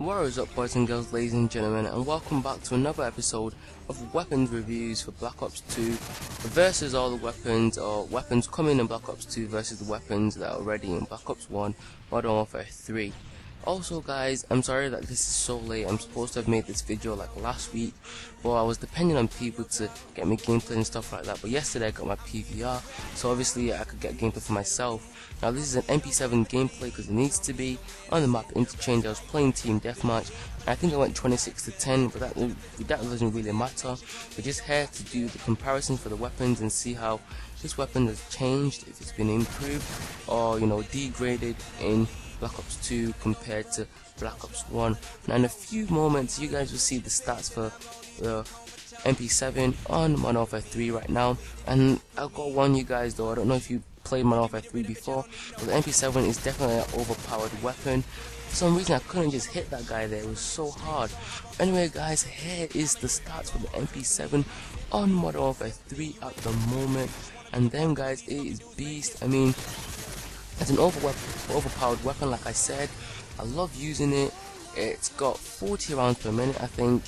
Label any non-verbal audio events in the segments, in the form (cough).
What is up boys and girls, ladies and gentlemen, and welcome back to another episode of weapons reviews for Black Ops 2 versus all the weapons or weapons coming in Black Ops 2 versus the weapons that are already in Black Ops 1 Modern Warfare 3. Also guys, I'm sorry that this is so late, I'm supposed to have made this video like last week, but I was depending on people to get me gameplay and stuff like that, but yesterday I got my PVR, so obviously I could get gameplay for myself. Now this is an MP7 gameplay because it needs to be, on the map interchange. I was playing Team Deathmatch, I think I went 26 to 10, but that, that doesn't really matter, we're just here to do the comparison for the weapons and see how this weapon has changed, if it's been improved, or you know, degraded in Black Ops 2 compared to Black Ops 1. Now in a few moments you guys will see the stats for the MP7 on Modern Warfare 3 right now and I'll go one you guys though, I don't know if you played Modern Warfare 3 before, but the MP7 is definitely an overpowered weapon. For some reason I couldn't just hit that guy there, it was so hard. Anyway guys, here is the stats for the MP7 on Modern Warfare 3 at the moment. And then guys, it is beast. I mean, it's an overpowered weapon, like I said. I love using it. It's got 40 rounds per minute, I think.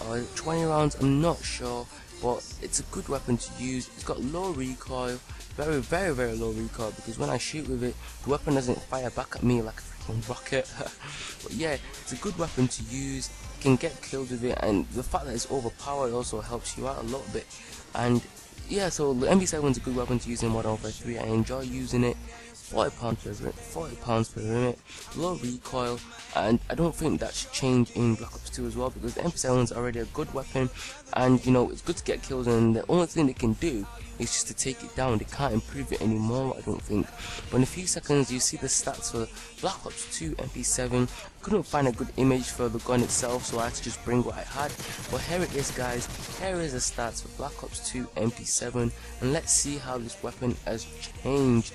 Uh, 20 rounds, I'm not sure. But it's a good weapon to use. It's got low recoil. Very, very, very low recoil. Because when I shoot with it, the weapon doesn't fire back at me like a freaking rocket. (laughs) but yeah, it's a good weapon to use. You can get killed with it. And the fact that it's overpowered also helps you out a little bit. And yeah, so the MP7 is a good weapon to use in Modern Warfare 3. I enjoy using it. 40 pounds per minute, 40 pounds per minute, low recoil, and I don't think that should change in Black Ops 2 as well because the MP7 is already a good weapon, and you know it's good to get kills, and the only thing they can do is just to take it down. They can't improve it anymore, I don't think. But in a few seconds, you see the stats for Black Ops 2 MP7. Couldn't find a good image for the gun itself, so I had to just bring what I had. But here it is, guys. Here is the stats for Black Ops 2 MP7, and let's see how this weapon has changed.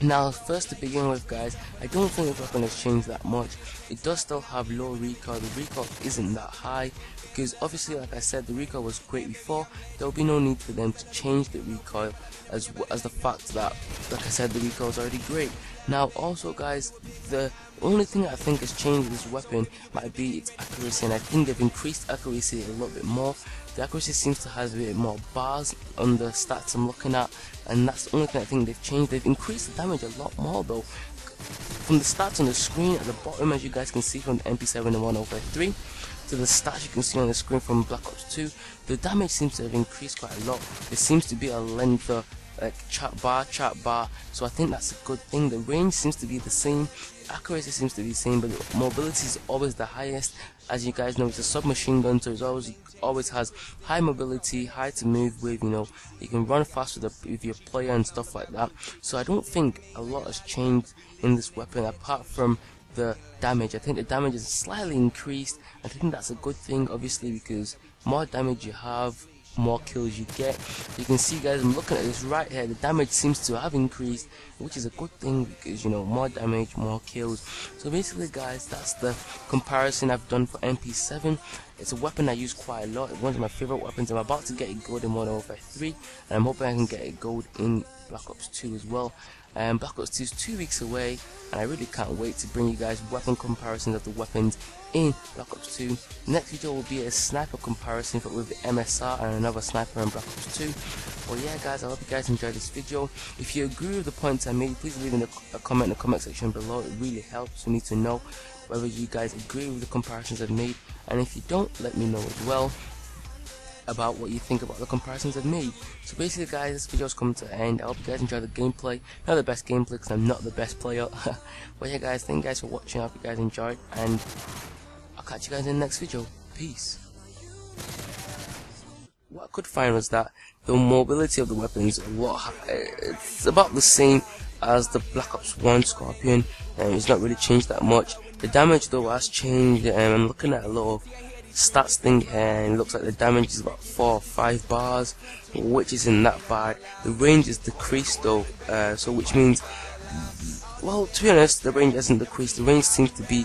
Now, first to begin with, guys, I don't think the weapon has changed that much. It does still have low recoil. The recoil isn't that high because obviously, like I said, the recoil was great before. There will be no need for them to change the recoil as as the fact that, like I said, the recoil is already great. Now, also, guys, the only thing I think has changed this weapon might be its accuracy, and I think they've increased accuracy a little bit more. The accuracy seems to have a bit more bars on the stats I'm looking at, and that's the only thing I think they've changed. They've increased the damage a lot more though. From the stats on the screen at the bottom, as you guys can see from the MP7 and 103, to the stats you can see on the screen from Black Ops 2, the damage seems to have increased quite a lot. There seems to be a length like chat bar, chat bar, so I think that's a good thing. The range seems to be the same, accuracy seems to be the same, but the mobility is always the highest. As you guys know, it's a submachine gun, so it always always has high mobility, high to move with. You know, you can run fast with, the, with your player and stuff like that. So I don't think a lot has changed in this weapon apart from the damage. I think the damage is slightly increased. I think that's a good thing, obviously, because more damage you have, more kills you get. You can see guys, I'm looking at this right here, the damage seems to have increased, which is a good thing because you know, more damage, more kills. So basically guys, that's the comparison I've done for MP7. It's a weapon I use quite a lot, it's one of my favorite weapons. I'm about to get it gold in Modern Warfare 3, and I'm hoping I can get it gold in Black Ops 2 as well. Um, Black Ops 2 is two weeks away, and I really can't wait to bring you guys weapon comparisons of the weapons in Black Ops 2. Next video will be a sniper comparison but with the MSR and another sniper in Black Ops 2. Well yeah guys, I hope you guys enjoyed this video. If you agree with the points I made, please leave in a comment in the comment section below. It really helps me to know whether you guys agree with the comparisons I've made. And if you don't, let me know as well about what you think about the comparisons I've made. So basically guys, this video is coming to an end. I hope you guys enjoy the gameplay. Not the best gameplay because I'm not the best player. (laughs) but yeah guys, thank you guys for watching. I hope you guys enjoyed and I'll catch you guys in the next video. Peace. What I could find was that the mobility of the weapons a lot it's about the same as the Black Ops 1 Scorpion and it's not really changed that much. The damage though has changed and I'm looking at a lot of stats thing and looks like the damage is about 4 or 5 bars which isn't that bad. The range is decreased though uh, so which means well to be honest the range isn't decreased. The range seems to be